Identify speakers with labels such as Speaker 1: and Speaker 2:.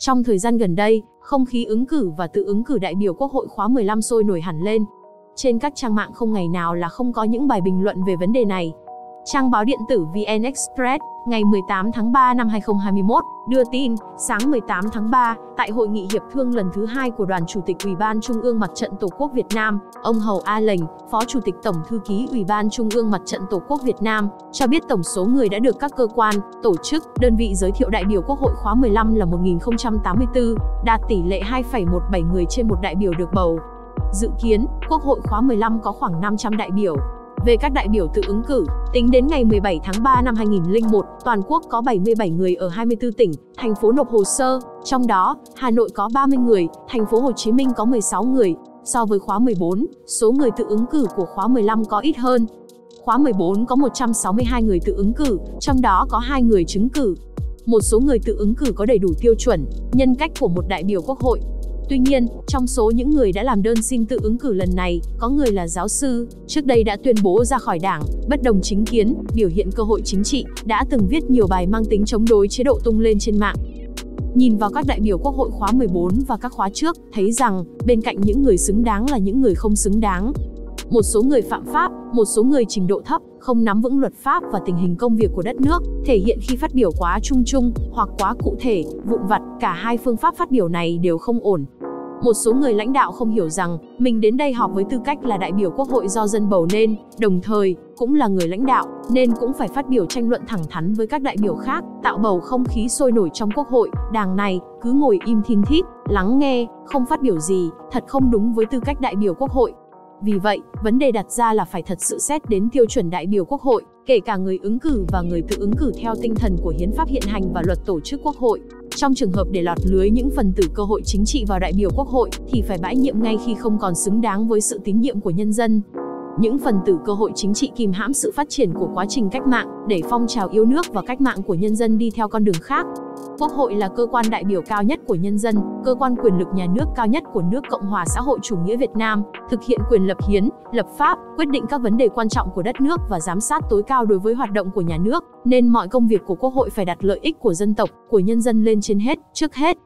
Speaker 1: Trong thời gian gần đây, không khí ứng cử và tự ứng cử đại biểu Quốc hội khóa 15 sôi nổi hẳn lên. Trên các trang mạng không ngày nào là không có những bài bình luận về vấn đề này. Trang báo điện tử VN Express ngày 18 tháng 3 năm 2021 đưa tin, sáng 18 tháng 3, tại hội nghị hiệp thương lần thứ hai của Đoàn Chủ tịch Ủy ban Trung ương Mặt trận Tổ quốc Việt Nam, ông Hầu A Lệnh, Phó Chủ tịch Tổng thư ký Ủy ban Trung ương Mặt trận Tổ quốc Việt Nam, cho biết tổng số người đã được các cơ quan, tổ chức, đơn vị giới thiệu đại biểu Quốc hội khóa 15 là 1084, đạt tỷ lệ 2,17 người trên một đại biểu được bầu. Dự kiến, Quốc hội khóa 15 có khoảng 500 đại biểu, về các đại biểu tự ứng cử, tính đến ngày 17 tháng 3 năm 2001, toàn quốc có 77 người ở 24 tỉnh, thành phố nộp hồ sơ, trong đó, Hà Nội có 30 người, thành phố Hồ Chí Minh có 16 người. So với khóa 14, số người tự ứng cử của khóa 15 có ít hơn. Khóa 14 có 162 người tự ứng cử, trong đó có 2 người chứng cử. Một số người tự ứng cử có đầy đủ tiêu chuẩn, nhân cách của một đại biểu quốc hội, Tuy nhiên, trong số những người đã làm đơn xin tự ứng cử lần này, có người là giáo sư, trước đây đã tuyên bố ra khỏi đảng, bất đồng chính kiến, biểu hiện cơ hội chính trị, đã từng viết nhiều bài mang tính chống đối chế độ tung lên trên mạng. Nhìn vào các đại biểu Quốc hội khóa 14 và các khóa trước, thấy rằng, bên cạnh những người xứng đáng là những người không xứng đáng. Một số người phạm pháp, một số người trình độ thấp, không nắm vững luật pháp và tình hình công việc của đất nước, thể hiện khi phát biểu quá chung chung hoặc quá cụ thể, vụn vặt, cả hai phương pháp phát biểu này đều không ổn, một số người lãnh đạo không hiểu rằng, mình đến đây họp với tư cách là đại biểu quốc hội do dân bầu nên, đồng thời, cũng là người lãnh đạo, nên cũng phải phát biểu tranh luận thẳng thắn với các đại biểu khác, tạo bầu không khí sôi nổi trong quốc hội, đảng này, cứ ngồi im thin thít, lắng nghe, không phát biểu gì, thật không đúng với tư cách đại biểu quốc hội. Vì vậy, vấn đề đặt ra là phải thật sự xét đến tiêu chuẩn đại biểu quốc hội, kể cả người ứng cử và người tự ứng cử theo tinh thần của hiến pháp hiện hành và luật tổ chức quốc hội. Trong trường hợp để lọt lưới những phần tử cơ hội chính trị vào đại biểu quốc hội, thì phải bãi nhiệm ngay khi không còn xứng đáng với sự tín nhiệm của nhân dân. Những phần tử cơ hội chính trị kìm hãm sự phát triển của quá trình cách mạng, để phong trào yêu nước và cách mạng của nhân dân đi theo con đường khác. Quốc hội là cơ quan đại biểu cao nhất của nhân dân, cơ quan quyền lực nhà nước cao nhất của nước Cộng hòa xã hội chủ nghĩa Việt Nam, thực hiện quyền lập hiến, lập pháp, quyết định các vấn đề quan trọng của đất nước và giám sát tối cao đối với hoạt động của nhà nước, nên mọi công việc của Quốc hội phải đặt lợi ích của dân tộc, của nhân dân lên trên hết, trước hết.